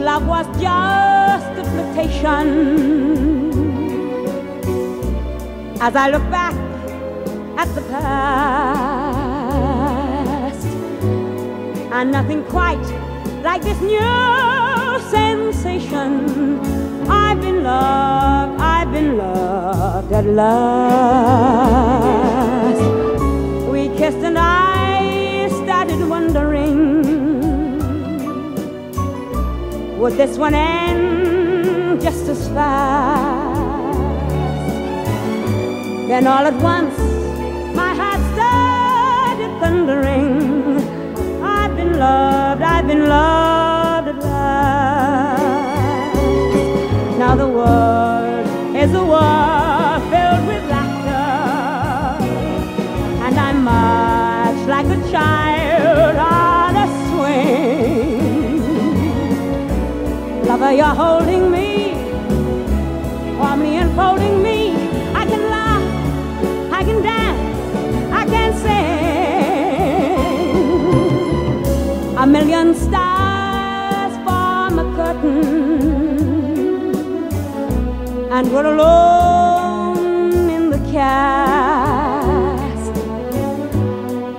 love was just a flirtation. As I look back at the past, and nothing quite like this new sensation. I've been loved, I've been loved at last. Would this one end just as fast? Then all at once my heart started thundering. I've been loved, I've been loved at last. Now the world is a war filled with laughter, and I'm much like a child Lover, you're holding me, warmly enfolding me. I can laugh, I can dance, I can sing. A million stars form a curtain, and we're alone in the cast.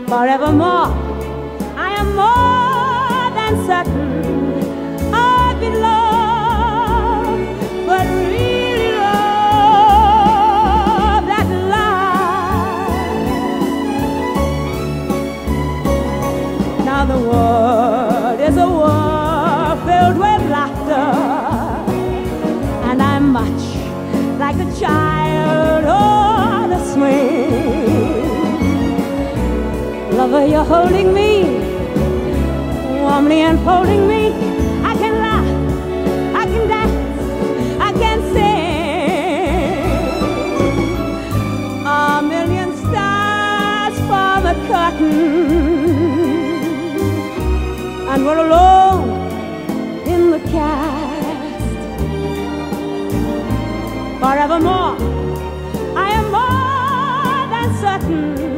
Forevermore, I am more than certain The world is a war filled with laughter, and I'm much like a child on a swing. Lover, you're holding me, warmly enfolding me. I can laugh, I can dance, I can sing. A million stars form a curtain, and we're alone in the cast. Forevermore, I am more than certain